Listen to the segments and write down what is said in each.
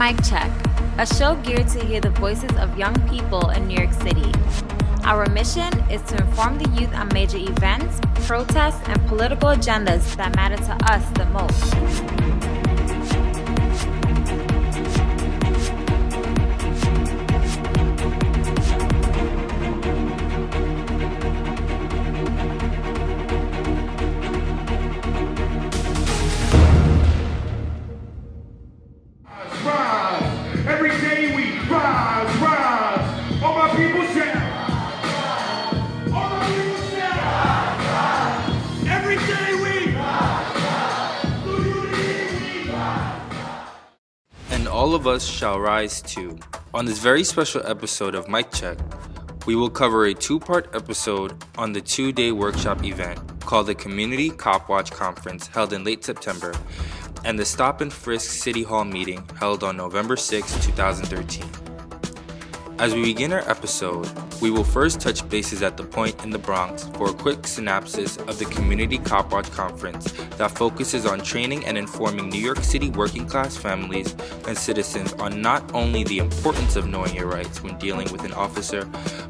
Mic Check, a show geared to hear the voices of young people in New York City. Our mission is to inform the youth on major events, protests, and political agendas that matter to us the most. All of us shall rise too. On this very special episode of Mic Check, we will cover a two part episode on the two day workshop event called the Community Cop Watch Conference held in late September and the Stop and Frisk City Hall meeting held on November 6, 2013. As we begin our episode, we will first touch bases at the point in the Bronx for a quick synopsis of the Community Cop Watch Conference that focuses on training and informing New York City working class families and citizens on not only the importance of knowing your rights when dealing with an officer,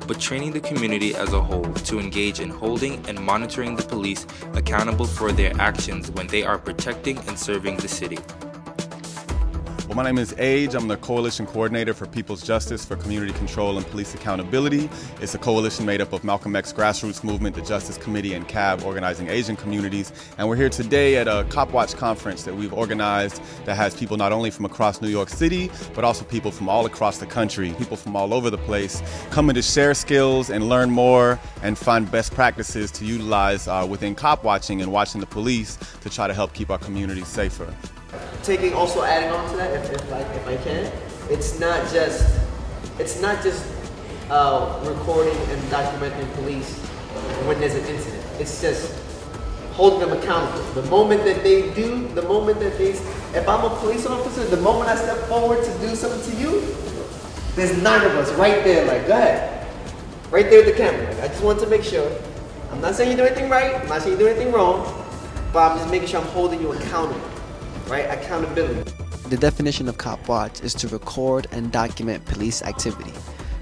but training the community as a whole to engage in holding and monitoring the police accountable for their actions when they are protecting and serving the city. Well, my name is Age. I'm the Coalition Coordinator for People's Justice for Community Control and Police Accountability. It's a coalition made up of Malcolm X Grassroots Movement, the Justice Committee, and CAAAV, organizing Asian communities. And we're here today at a CopWatch conference that we've organized that has people not only from across New York City, but also people from all across the country, people from all over the place, coming to share skills and learn more and find best practices to utilize uh, within cop watching and watching the police to try to help keep our communities safer. Taking also adding on to that if, if, I, if I can it's not just it's not just uh, recording and documenting police when there's an incident. It's just holding them accountable. The moment that they do the moment that they if i'm a police officer the moment i step forward to do something to you there's nine of us right there like go ahead. Right there with the camera. Like, i just want to make sure. I'm not saying you do anything right. I'm not saying you do anything wrong. But i'm just making sure i'm holding you accountable right? Accountability. The definition of cop watch is to record and document police activity.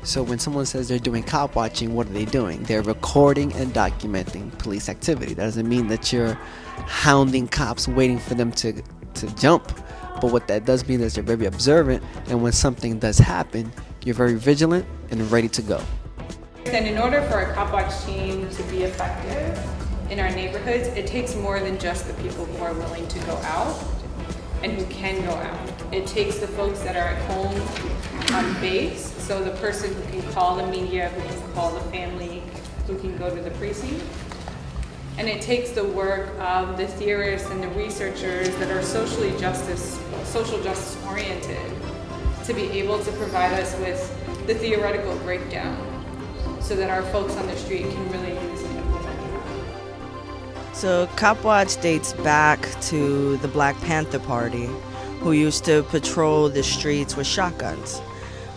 So when someone says they're doing cop watching, what are they doing? They're recording and documenting police activity. That doesn't mean that you're hounding cops waiting for them to to jump. But what that does mean is you're very observant and when something does happen, you're very vigilant and ready to go. And in order for a cop watch team to be effective in our neighborhoods, it takes more than just the people who are willing to go out and who can go out. It takes the folks that are at home on base, so the person who can call the media, who can call the family, who can go to the precinct. And it takes the work of the theorists and the researchers that are socially justice, social justice oriented to be able to provide us with the theoretical breakdown so that our folks on the street can really So Cop Watch dates back to the Black Panther Party, who used to patrol the streets with shotguns.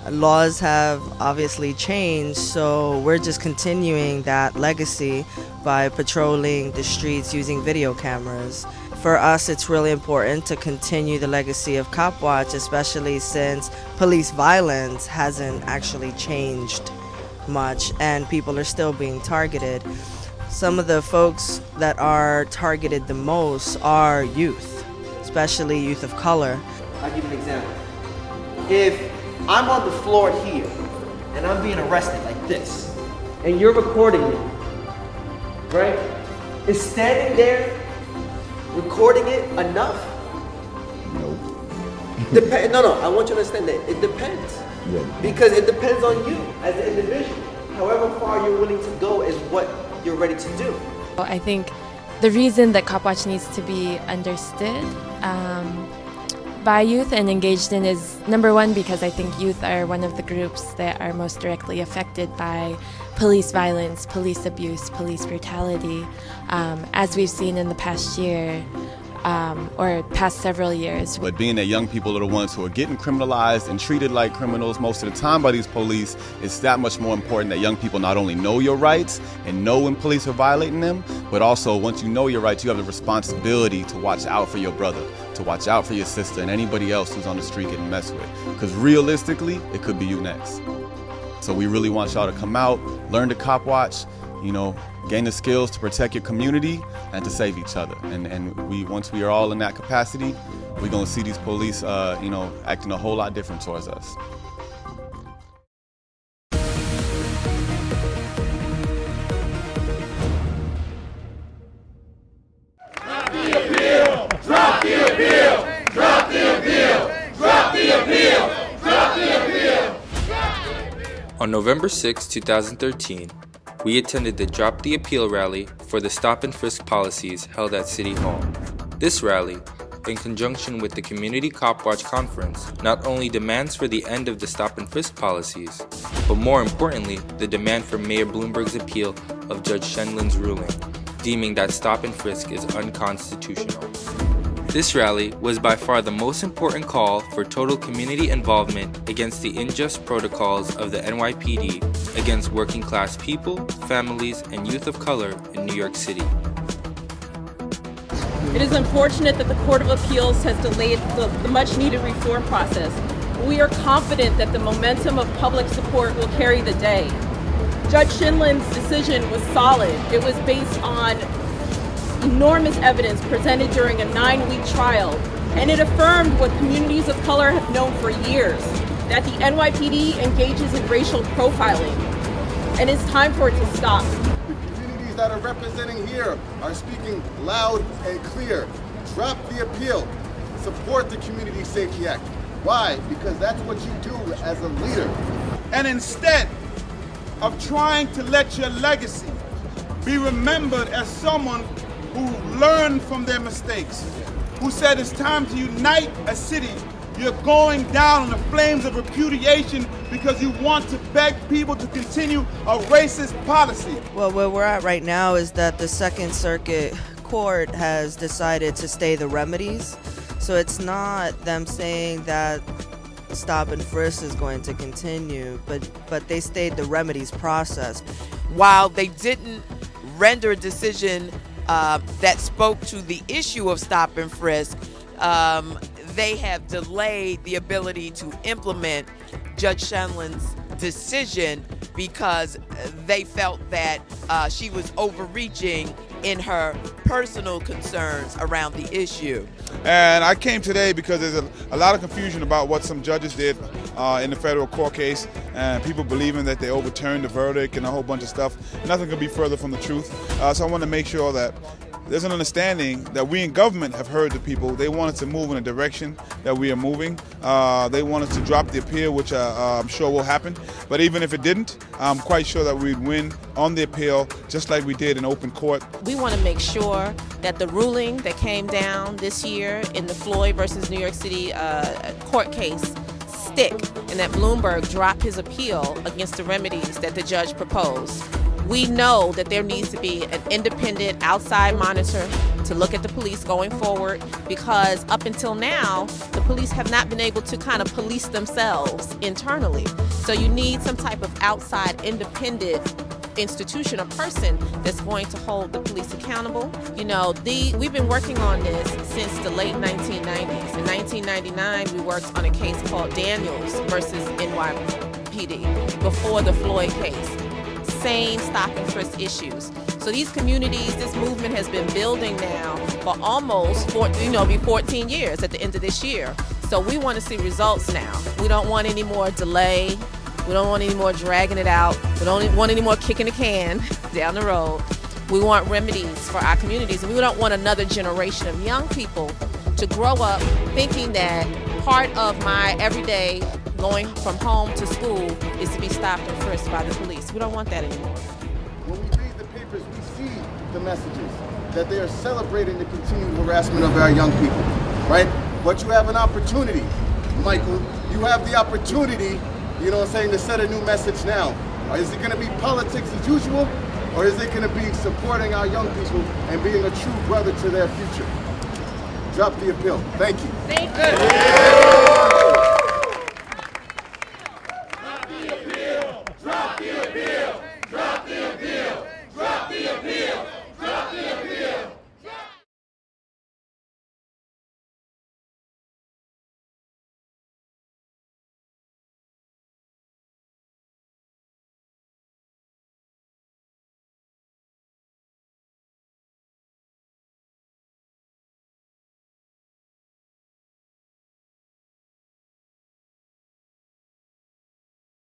Laws have obviously changed, so we're just continuing that legacy by patrolling the streets using video cameras. For us, it's really important to continue the legacy of Copwatch, especially since police violence hasn't actually changed much and people are still being targeted. Some of the folks that are targeted the most are youth, especially youth of color. I'll give you an example. If I'm on the floor here and I'm being arrested like this, and you're recording me, right? Is standing there recording it enough? No. Dep- no, no, I want you to understand that it depends. Yeah. Because it depends on you as an individual. However far you're willing to go is what you're ready to do. I think the reason that Cop Watch needs to be understood um, by youth and engaged in is number one, because I think youth are one of the groups that are most directly affected by police violence, police abuse, police brutality. Um, as we've seen in the past year, um, or past several years. But being that young people are the ones who are getting criminalized and treated like criminals most of the time by these police, it's that much more important that young people not only know your rights and know when police are violating them, but also once you know your rights, you have the responsibility to watch out for your brother, to watch out for your sister and anybody else who's on the street getting messed with. Because realistically, it could be you next. So we really want y'all to come out, learn to cop watch, you know, gain the skills to protect your community and to save each other. And and we once we are all in that capacity, we're gonna see these police, uh, you know, acting a whole lot different towards us. On November 6, 2013, we attended the Drop the Appeal rally for the stop and frisk policies held at City Hall. This rally, in conjunction with the Community Cop Watch Conference, not only demands for the end of the stop and frisk policies, but more importantly, the demand for Mayor Bloomberg's appeal of Judge Scheindlin's ruling, deeming that stop and frisk is unconstitutional. This rally was by far the most important call for total community involvement against the unjust protocols of the NYPD against working class people, families, and youth of color in New York City. It is unfortunate that the Court of Appeals has delayed the, the much needed reform process. We are confident that the momentum of public support will carry the day. Judge Scheindlin's decision was solid. It was based on enormous evidence presented during a nine week trial, and it affirmed what communities of color have known for years that the NYPD engages in racial profiling. And it's time for it to stop. The communities that are representing here are speaking loud and clear. Drop the appeal. Support the Community Safety Act. Why? Because that's what you do as a leader. And instead of trying to let your legacy be remembered as someone who learned from their mistakes, who said it's time to unite a city, you're going down in the flames of repudiation because you want to beg people to continue a racist policy. Well, where we're at right now is that the Second Circuit Court has decided to stay the remedies. So it's not them saying that stop and frisk is going to continue, but but they stayed the remedies process. While they didn't render a decision uh, that spoke to the issue of stop and frisk, um, they have delayed the ability to implement Judge Scheindlin's decision because they felt that uh, she was overreaching in her personal concerns around the issue. And I came today because there's a, a lot of confusion about what some judges did uh, in the federal court case, and people believing that they overturned the verdict and a whole bunch of stuff. Nothing could be further from the truth. Uh, so I want to make sure that there's an understanding that we in government have heard the people. They want us to move in a direction that we are moving. Uh, they want us to drop the appeal, which uh, uh, I'm sure will happen. But even if it didn't, I'm quite sure that we'd win on the appeal, just like we did in open court. We want to make sure that the ruling that came down this year in the Floyd versus New York City uh, court case stick and that Bloomberg drop his appeal against the remedies that the judge proposed we know that there needs to be an independent outside monitor to look at the police going forward because up until now, the police have not been able to kind of police themselves internally. So you need some type of outside independent institution or person that's going to hold the police accountable. You know, the we've been working on this since the late 1990s. In 1999, we worked on a case called Daniels versus NYPD before the Floyd case same stop and frisk issues. So these communities, this movement has been building now for almost, four, you know, be 14 years at the end of this year. So we want to see results now. We don't want any more delay. We don't want any more dragging it out. We don't want any more kicking the can down the road. We want remedies for our communities, and we don't want another generation of young people to grow up thinking that part of my everyday going from home to school is to be stopped and frisked by the police. We don't want that anymore. When we read the papers, we see the messages that they are celebrating the continued harassment of our young people, right? But you have an opportunity, Michael. You have the opportunity, you know what I'm saying, to set a new message now. Uh, is it going to be politics as usual? Or is it going to be supporting our young people and being a true brother to their future? Drop the appeal. Thank you. Thank you.